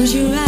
lose you.